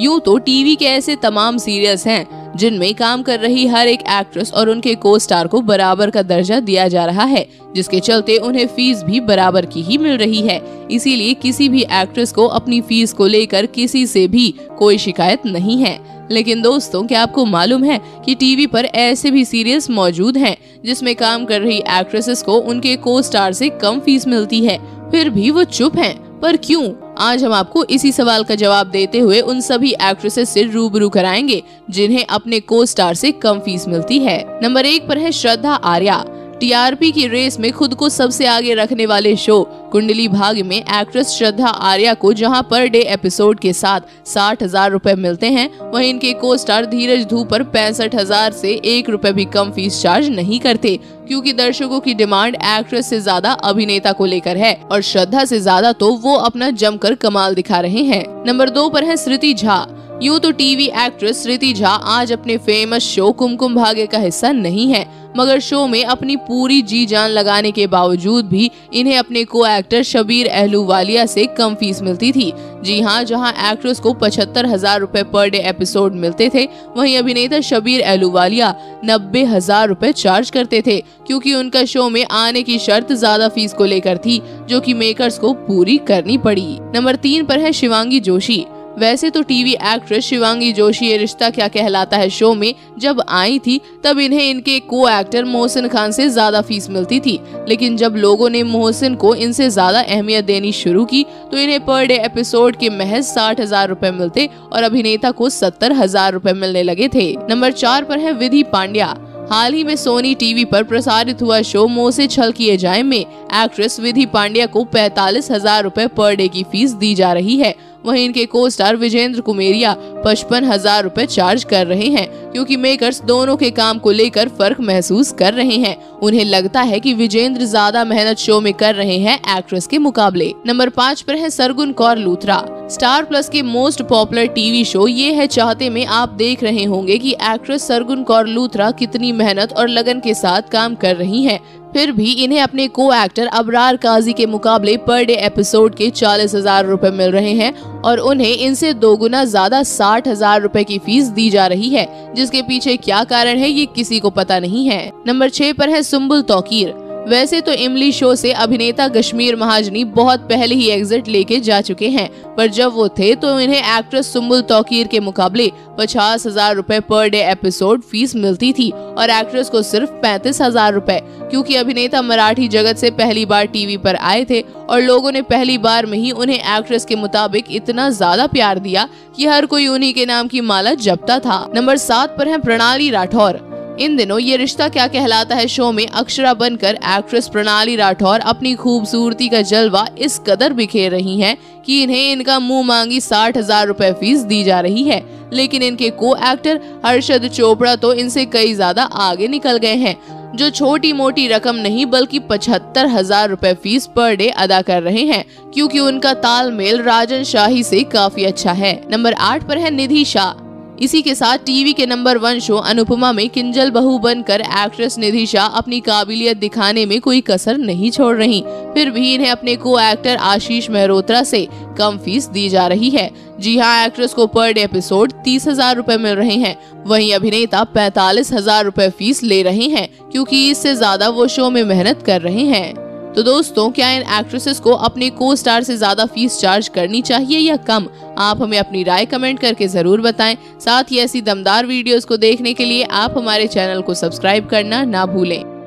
यूँ तो टीवी के ऐसे तमाम सीरियल्स हैं, जिनमें काम कर रही हर एक एक्ट्रेस और उनके को स्टार को बराबर का दर्जा दिया जा रहा है, जिसके चलते उन्हें फ़ीस भी बराबर की ही मिल रही है। इसीलिए किसी भी एक्ट्रेस को अपनी फ़ीस को लेकर किसी से भी कोई शिकायत नहीं है। लेकिन दोस्तों, क्या आपको मालूम है कि टीवी पर ऐसे भी सीरियल्स मौजूद हैं, जिसमें काम कर रही एक्ट्रेसेस को उनके को स्टार से कम फ़ीस मिलती है, फिर भी वो चुप हैं। पर क्यों? आज हम आपको इसी सवाल का जवाब देते हुए उन सभी एक्ट्रेसेस से रूबरू कराएँगे, जिन्हें अपने को स्टार से कम फ़ीस मिलती है। नंबर एक पर है श्रद्धा आर्या। टीआरपी की रेस में खुद को सबसे आगे रखने वाले शो। कुंडली भाग में एक्ट्रेस श्रद्धा आर्या को जहाँ पर डे एपिसोड के साथ साठ हज़ार रूपए मिलते हैं, वहीं इनके को स्टार धीरज धूपर पैंसठ हज़ार से एक रूपए भी कम फ़ीस चार्ज नहीं करते, क्योंकि दर्शकों की डिमांड एक्ट्रेस से ज़्यादा अभिनेता को लेकर है, और श्रद्धा से ज़्यादा तो वो अपना जमकर कमाल दिखा रहे हैं। नंबर दो पर है श्रुति झा। यूँ तो टीवी एक्ट्रेस श्रुति झा आज अपने फ़ेमस शो कुमकुम भाग्य का हिस्सा नहीं है, मगर शो में अपनी पूरी जी जान लगाने के बावजूद भी इन्हें अपने को एक्टर शबीर अहलूवालिया से कम फ़ीस मिलती थी। जी हाँ जहाँ एक्ट्रेस को पचहत्तर हज़ार रूपए पर डे एपिसोड मिलते थे, वहीं अभिनेता शबीर अहलूवालिया नब्बे हज़ार रूपए चार्ज करते थे, क्योंकि उनका शो में आने की शर्त ज़्यादा फ़ीस को लेकर थी, जो कि मेकर्स को पूरी करनी पड़ी। नंबर तीन पर है शिवांगी जोशी। वैसे तो टीवी एक्ट्रेस शिवांगी जोशी ये रिश्ता क्या कहलाता है शो में? जब आई थी, तब इन्हें इनके को एक्टर मोहसिन खान से ज़्यादा फ़ीस मिलती थी। लेकिन जब लोगों ने मोहसिन को इनसे ज़्यादा अहमियत देनी शुरू की तो इन्हें पर डे एपिसोड के महज साठ हज़ार रूपए मिलते और अभिनेता को सत्तर हज़ार रूपए मिलने लगे थे। नंबर चार पर है विधि पांड्या। हाल ही में सोनी टीवी पर प्रसारित हुआ शो मोह से छल किए जाए में, एक्ट्रेस विधि पांड्या को पैतालीस हज़ार रूपए पर डे की फ़ीस दी जा रही है। वहीं इनके को स्टार विजेंद्र कुमेरिया पचपन हज़ार रूपए चार्ज कर रहे हैं, क्योंकि मेकर्स दोनों के काम को लेकर फ़र्क महसूस कर रहे हैं। उन्हें लगता है कि विजेंद्र ज़्यादा मेहनत शो में कर रहे हैं एक्ट्रेस के मुकाबले। नंबर पाँच पर है सरगुन कौर लूथरा। स्टार प्लस के मोस्ट पॉपुलर टीवी शो ये है, चाहते में आप देख रहे होंगे कि एक्ट्रेस सरगुन कौर लूथरा कितनी मेहनत और लगन के साथ काम कर रही हैं। फिर भी इन्हें अपने को एक्टर अबरार काजी के मुकाबले पर डे एपिसोड के चालीस हज़ार रूपए मिल रहे हैं। और उन्हें इनसे दोगुना ज़्यादा साठ हज़ार रूपए की फ़ीस दी जा रही है, जिसके पीछे क्या कारण है, ये किसी को पता नहीं है। नंबर छह पर है सुम्बुल तौकीर। वैसे तो इमली शो से अभिनेता कश्मीर महाजनी बहुत पहले ही एग्जिट लेके जा चुके हैं। पर जब वो थे तो इन्हें एक्ट्रेस सुम्बुल तौकीर के मुकाबले पचास हज़ार रूपए पर डे एपिसोड फ़ीस मिलती थी और एक्ट्रेस को सिर्फ़ पैंतीस हज़ार रूपए। क्यूँकी अभिनेता मराठी जगत से पहली बार टीवी पर आए थे और लोगों ने पहली बार में ही उन्हें एक्ट्रेस के मुताबिक इतना ज़्यादा प्यार दिया कि हर कोई उन्हीं के नाम की माला जपता था। नंबर सात पर है प्रणाली राठौर। इन दिनों ये रिश्ता क्या कहलाता है शो में अक्षरा बनकर एक्ट्रेस प्रणाली राठौर अपनी खूबसूरती का जलवा इस कदर बिखेर रही हैं कि इन्हें इनका मुँह मांगी साठ हज़ार रूपए फ़ीस दी जा रही है। लेकिन इनके को एक्टर हर्षद चोपड़ा तो इनसे कई ज़्यादा आगे निकल गए हैं, जो छोटी मोटी रकम नहीं बल्कि पचहत्तर हज़ार रूपए फ़ीस पर डे अदा कर रहे हैं, क्योंकि उनका तालमेल राजन शाही से काफ़ी अच्छा है। नंबर आठ पर है निधि शाह। इसी के साथ टीवी के नंबर वन शो अनुपमा में किंजल बहू बनकर एक्ट्रेस निधि शाह अपनी काबिलियत दिखाने में कोई कसर नहीं छोड़ रही। फिर भी इन्हें अपने को एक्टर आशीष मेहरोत्रा से कम फ़ीस दी जा रही है। जी हाँ एक्ट्रेस को पर डे एपिसोड तीस हज़ार रूपए मिल रहे हैं। वहीं अभिनेता पैतालीस हज़ार रूपए फ़ीस ले रहे हैं, क्योंकि इससे ज़्यादा वो शो में मेहनत कर रहे हैं। तो दोस्तों, क्या इन एक्ट्रेसेस को अपने को स्टार से ज़्यादा फ़ीस चार्ज करनी चाहिए या कम? आप हमें अपनी राय कमेंट करके ज़रूर बताएँ। साथ ही ऐसी दमदार वीडियोस को देखने के लिए आप हमारे चैनल को सब्सक्राइब करना ना भूलें।